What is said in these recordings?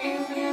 Amen.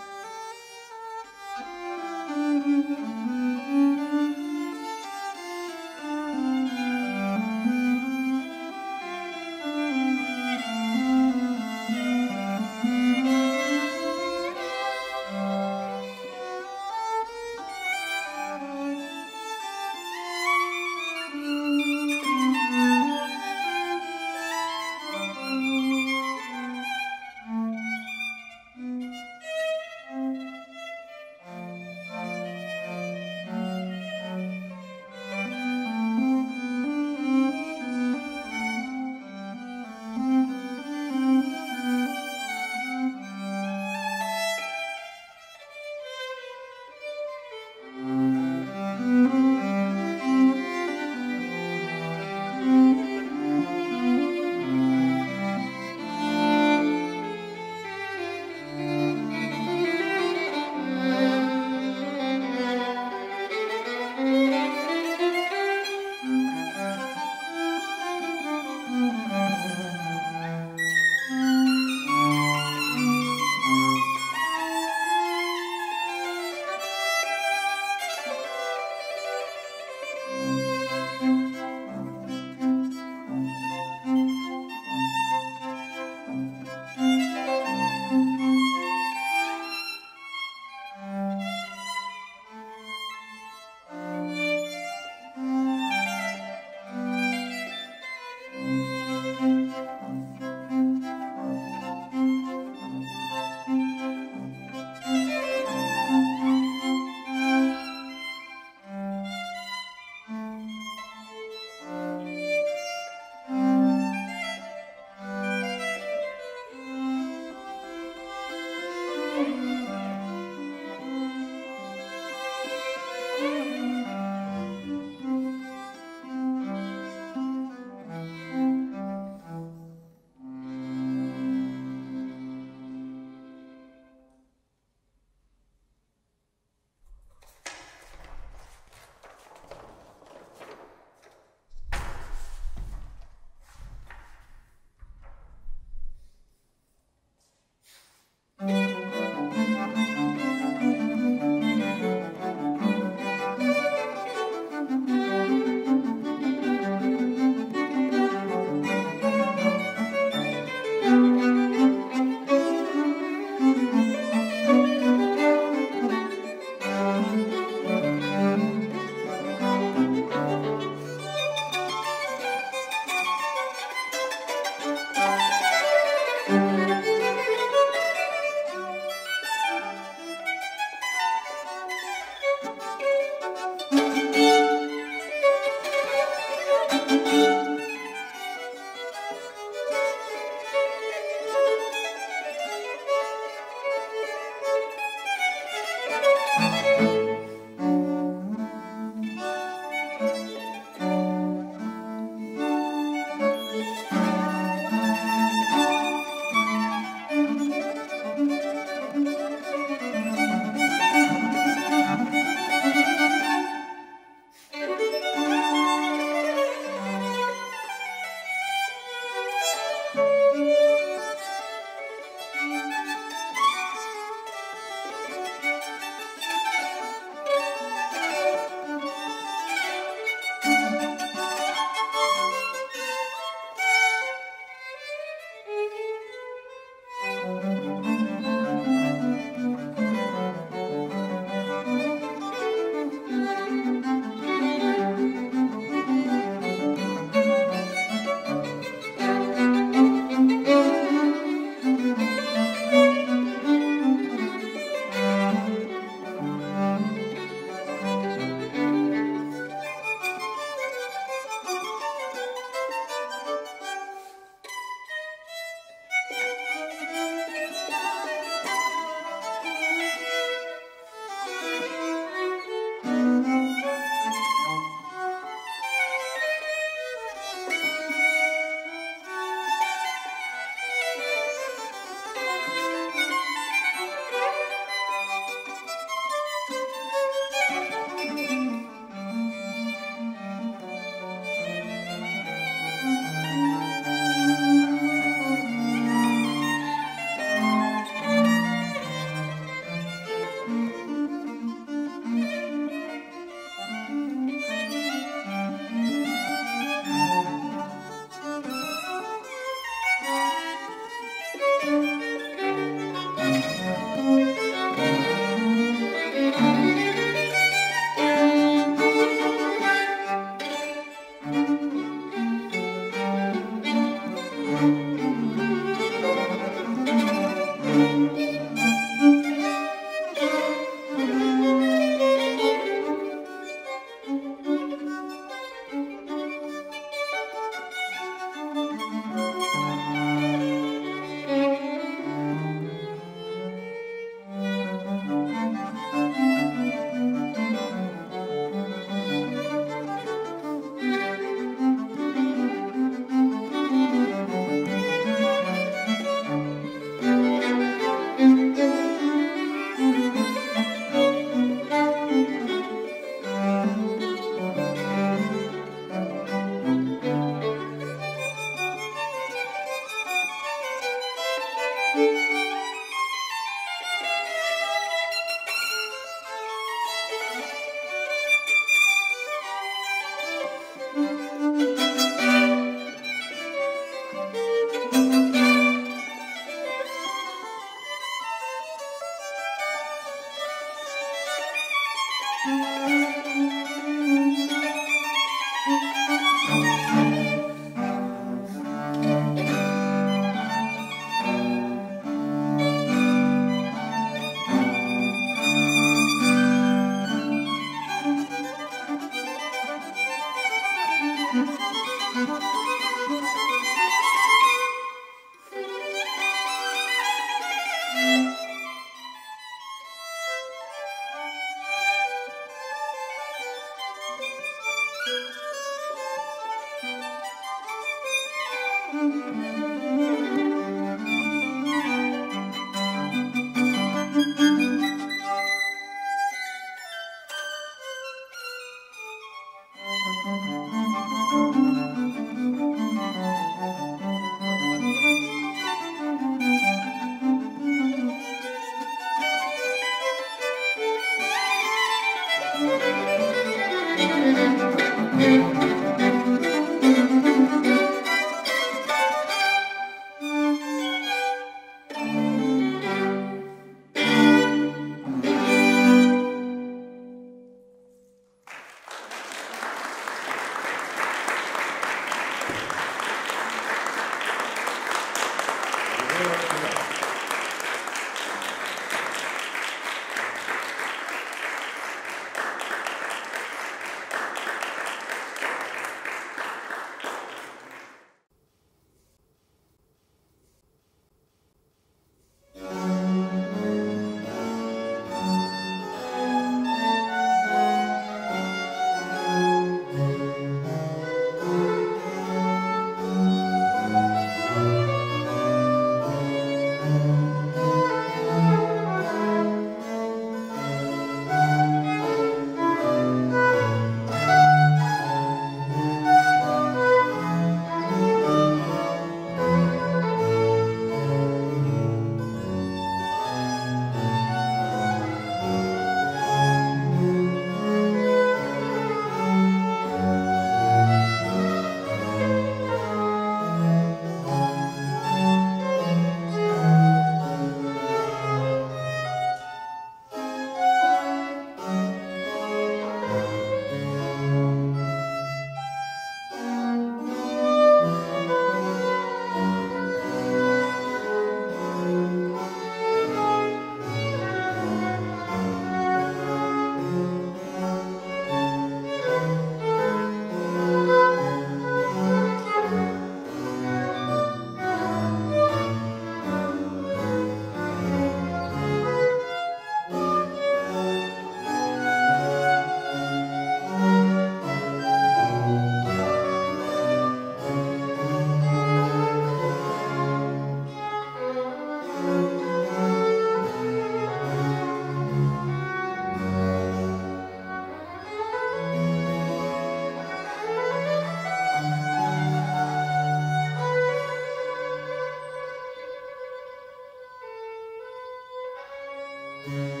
Música